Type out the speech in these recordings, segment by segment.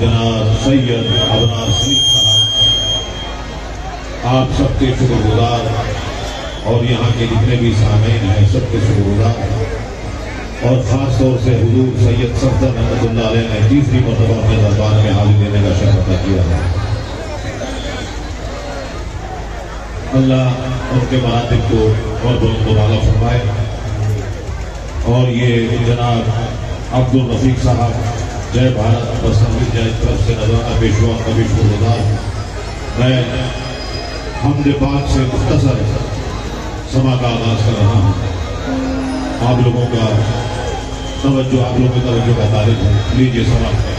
جناب سید ابرار صاحب، آپ سب کے شکر گزار اور یہاں کے جتنے بھی سامعین ہیں، سب کے شکر گزار۔ اور خاص طور سے حضور سید صفدر رحمۃ اللہ علیہ نے تیسری مرتبہ اپنے دربار میں حاضر دینے کا شرف ادا کیا ہے۔ اللہ ان کے مراتب کو اور بلند و بالا فرمائے۔ اور یہ جناب عبد الرفیق صاحب جے بھارت بس جائے طرف سے نظرانہ پیشوا کا بھی شکر گزار میں حمد پاک سے مختصر سما کا آغاز کر رہا ہوں۔ آپ لوگوں کا توجہ، آپ لوگوں کی توجہ کا تعریف ہے۔ لیجیے سما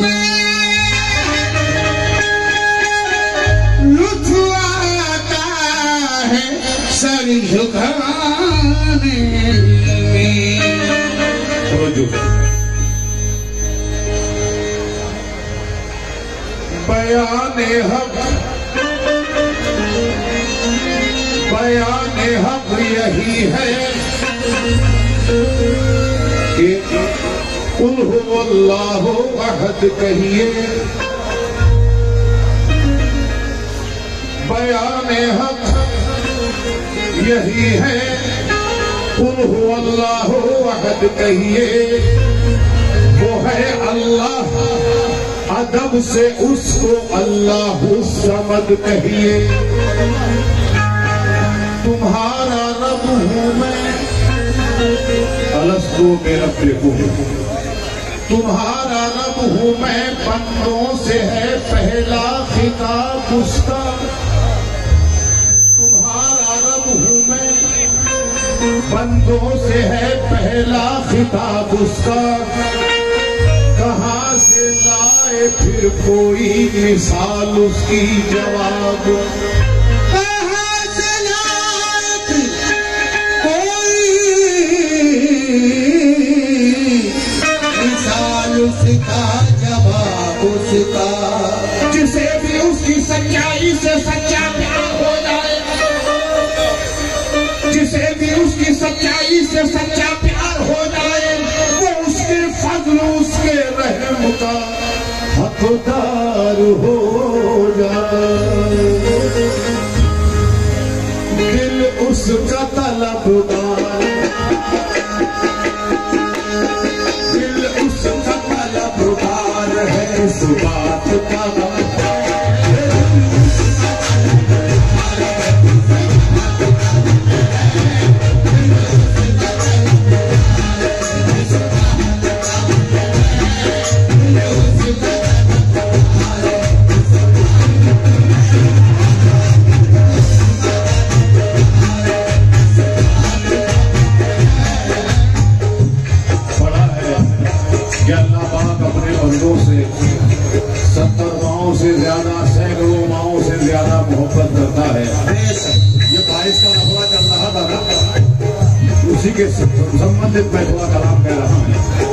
میں ہے سر جھکانے میں بیان حق بیان حق یہی ہے قل هو اللہ احد کہیے۔ بیان حق یہی ہے۔ قل هو اللہ احد کہیے۔ وہ ہے اللہ ادب سے اس کو اللہ سمد کہیے۔ تمہارا رب ہوں میں السطو میں رب تمہارا رب ہوں میں، بندوں سے ہے پہلا خطاب اس کا۔ تمہارا رب ہوں میں، بندوں سے ہے پہلا خطاب اس کا۔ کہاں سے لائے پھر کوئی مثال اس کی جواب؟ سے سچا پیار ہو جائے، وہ اس کے فضل، اس کے رحم کا حقدار ہو جائے۔ دل اس کا طلبگار کے سمبندت میں تھوڑا کلام کہہ رہا ہوں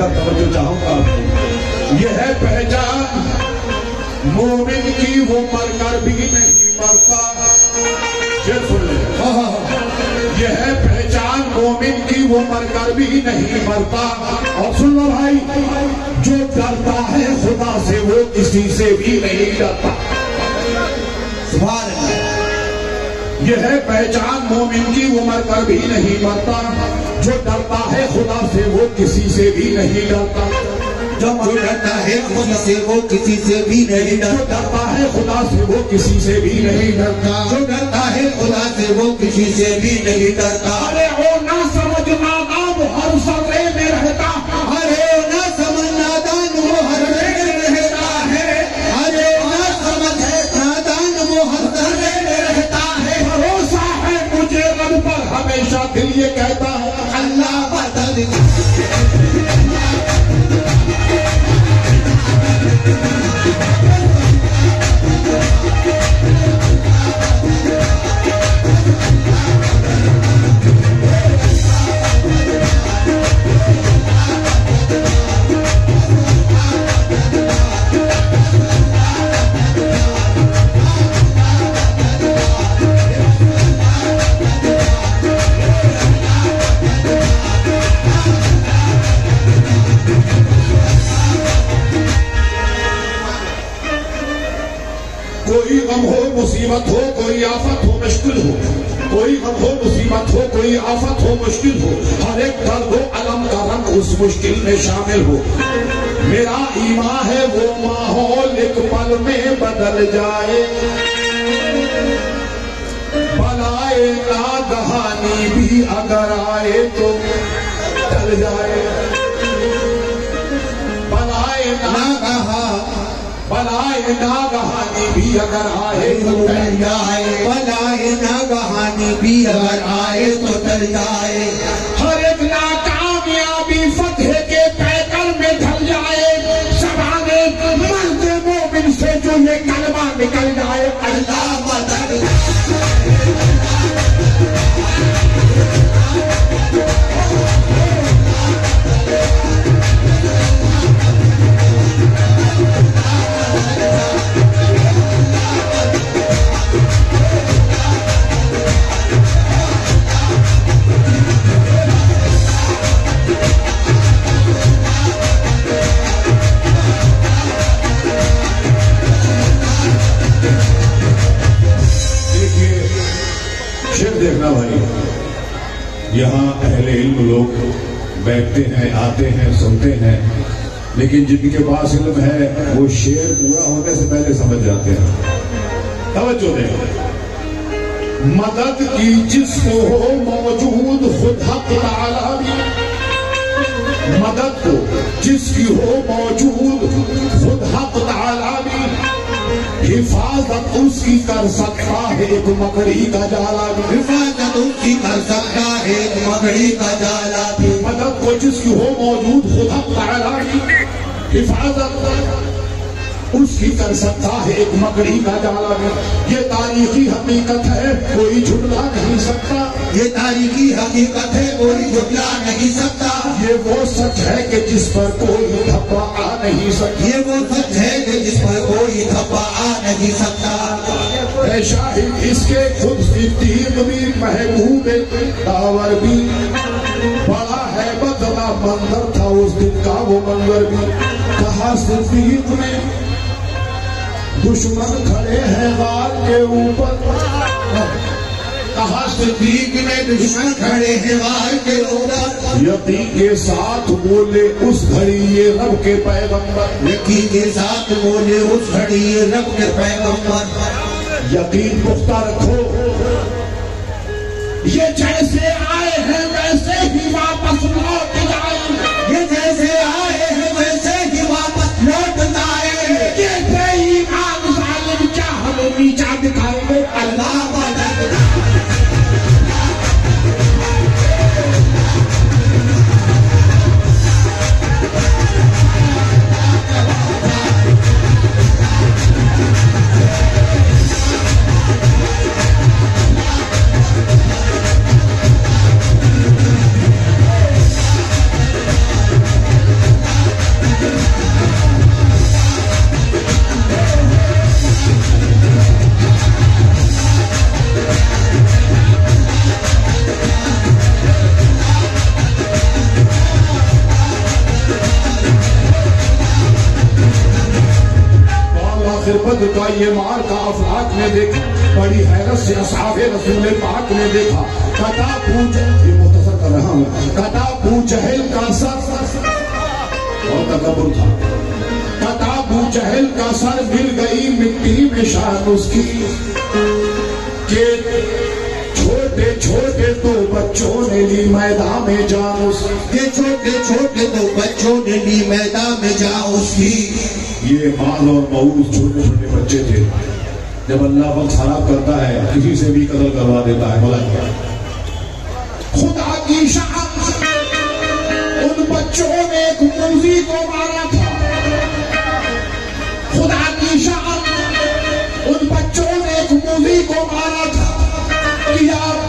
اور میں توجہ چاہوں گا آپ کو۔ یہ ہے پہچان۔ مومن کی وہ مر کر بھی نہیں مرتا۔ یہ سن لیں۔ ہاں، ہاں، ہاں۔ یہ ہے پہچان۔ مومن کی وہ مر کر بھی نہیں مرتا۔ اور سن لو بھائی، جو ڈرتا ہے خدا سے، وہ کسی سے بھی نہیں ڈرتا۔ سبحان اللہ۔ یہ ہے پہچان۔ مومن کی وہ مر کر بھی نہیں مرتا۔ جو ڈرتا ہے خدا سے وہ کسی سے بھی نہیں ڈرتا۔ جو ڈرتا ہے خود سے وہ کسی سے بھی نہیں جو ڈرتا ڈرتا۔ ہے خدا سے وہ کسی سے بھی نہیں ڈرتا۔ جو ڈرتا ہے خدا سے وہ کسی سے بھی نہیں ڈرتا۔ ارے او نہ سمجھ نادام ہر سرے میں رہتا ارے نہ سمجھ نادان وہ ہر جگہ رہتا ہے۔ ارے نہ سمجھ ہے نادان وہ ہر جگہ رہتا ہے۔ بھروسہ ہے مجھے رب پر ہمیشہ دل یہ کہتا بدل مشکل میں شامل ہو۔ میرا ایمان ہے وہ ماحول ایک پل میں بدل جائے۔ بلائے ناگہانی بھی اگر آئے تو ٹل جائے۔ بلائے نہ کہا بلائے ناگہانی بھی اگر آئے تو ٹل جائے۔ بلائے نہ کہانی بھی اگر آئے تو ٹل جائے۔ لیکن جن کے پاس علم ہے، وہ شیر پورا ہونے سے پہلے سمجھ جاتے ہیں۔ توجہ دیں۔ مدد کی جس کو ہو موجود، خود حق تعالی بھی۔ مدد کو جس کی ہو موجود، خود حق تعالی بھی۔ حفاظت اس کی کر سکتا ہے، ایک مکڑی کا جالا بھی۔ حفاظت اس کی کر سکتا ہے مگڑی کا جالا بھی مدد کو جس کی ہو موجود حق تعالی کی حفاظت اس کی کر سکتا ہے ایک مکڑی کا جالا بھی یہ تاریخی حقیقت ہے کوئی جھٹلا نہیں سکتا۔ یہ تاریخی حقیقت ہے کوئی جھٹلا نہیں سکتا۔ یہ وہ سچ ہے کہ جس پر کوئی دھپا آ نہیں سکتا۔ یہ وہ سچ ہے کہ جس پر کوئی دھپا آ نہیں سکتا۔ اے شاہد، اس کے خود صدیق بھی محبوب داور بھی۔ بڑا ہے بدلا منظر تھا اس دن کا وہ منظر بھی۔ کہا صدیق نے دشمن کھڑے ہیں غار کے اوپر؟ کہا صدیق صدیق میں دشمن کھڑے ہیں وار کے اوپر؟ یقین کے ساتھ بولے اس گھڑی یہ رب کے پیغمبر۔ یقین کے ساتھ بولے اس گھڑی یہ رب کے پیغمبر۔ یقین پختہ رکھو یہ جیسے آخر بد کا یہ مار کا افلاق نے دیکھا، بڑی حیرت سے اصحاب رسول پاک نے دیکھا۔ کتا پوچھ یہ مختصر کر رہا ہوں کتا پوچھ جہل کا سر اور تکبر تھا۔ کتا پوچھ جہل کا سر مل گئی مٹی میں شان اس کی کہ چھوٹے تو بچوں نے لی میدان میں جان اس کی چھوٹے چھوٹے تو بچوں نے لی میدان میں جا اس کی۔ یہ مال اور مؤوس چھوٹے چھوٹے بچے تھے۔ جب اللہ وقت خراب کرتا ہے، کسی سے بھی قتل کروا دیتا ہے بلا کیا خدا کی شان ان بچوں نے ایک موزی کو مارا تھا۔ خدا کی شان ان بچوں نے ایک موزی کو مارا تھا۔ کیا ابو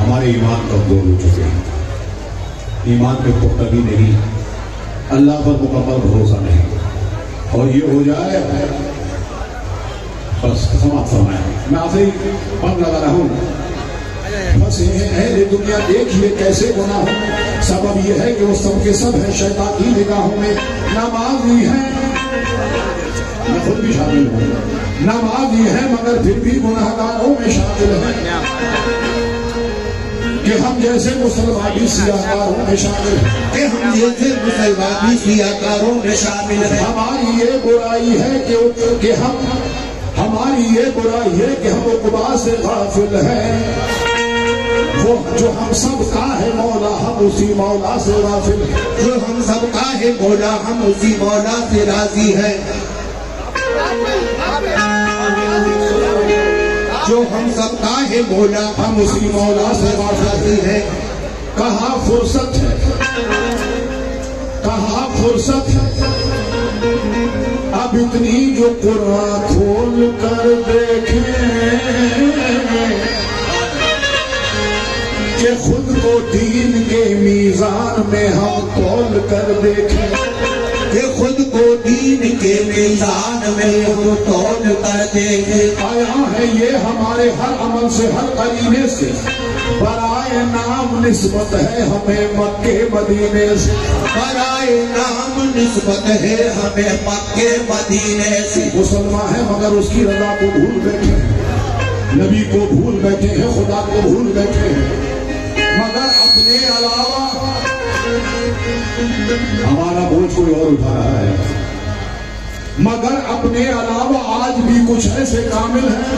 ہمارے ایمان کمزور ہو چکے ہیں۔ ایمان پہ پختگی نہیں۔ اللہ پر مکمل بھروسہ نہیں۔ اور یہ ہو جائے بس سماپت فرمایا میں آخری بند لگا رہا ہوں۔ بس یہ ہے یہ دنیا دیکھیے کیسے گناہ ہو سبب یہ ہے کہ وہ سب کے سب ہیں شیطان کی نگاہوں میں۔ نمازی ہیں میں خود بھی شامل ہوں۔ نمازی ہے، مگر پھر بھی گناہ گاروں میں شامل ہیں۔ کہ ہم جیسے مسلمانی سیاہ کاروں میں شامل ہیں۔ کہ ہم جیسے مسلمانی سیاکاروں میں شامل ہیں۔ ہماری یہ برائی ہے کہ ہم ہماری یہ برائی ہے کہ ہم اقبا سے غافل ہیں۔ وہ جو ہم سب کا ہے مولا ہم اسی مولا سے غافل ہیں۔ جو ہم سب کا ہے مولا ہم اسی مولا سے راضی ہیں۔ جو ہم سب کا ہے مولا، ہم اسی مولا سے غافل راضی ہیں۔ کہاں فرصت ہے؟ کہاں فرصت ہے؟ اب اتنی جو قرآن کھول کر دیکھیں کہ خود کو دین کے میزان میں ہم تول کر دیکھیں۔ کہ خود کو دین کے میزان میں خود تول کر دیکھے آیا ہے یہ ہمارے ہر عمل سے ہر قرینے سے۔ برائے نام نسبت ہے ہمیں مکے مدینے سے۔ برائے نام نسبت ہے ہمیں مکے مدینے سے۔ مسلمان ہے مگر اس کی رضا کو بھول بیٹھے ہیں۔ نبی کو بھول بیٹھے ہیں خدا کو بھول بیٹھے ہیں۔ مگر ہمارا بوجھ کوئی اور اٹھا رہا ہے۔ مگر اپنے علاوہ آج بھی کچھ ایسے کامل ہیں۔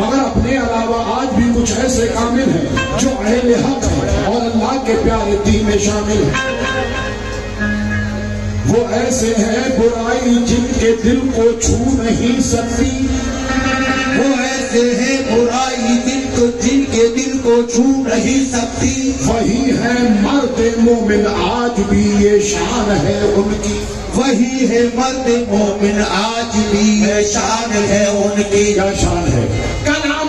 مگر اپنے علاوہ آج بھی کچھ ایسے کامل ہیں جو اہل حق ہیں اور اللہ کے پیارے دین میں شامل ہیں۔ وہ ایسے ہیں برائی جن کے دل کو چھو نہیں سکتی۔ وہ ایسے ہیں برائی جن کو جن کے دل کو چھو نہیں سکتی۔ وہی ہے مرد مومن آج بھی یہ شان ہے ان کی۔ وہی ہے مرد مومن آج بھی ہے شان ہے ان کی۔ کیا شان ہے؟ کلا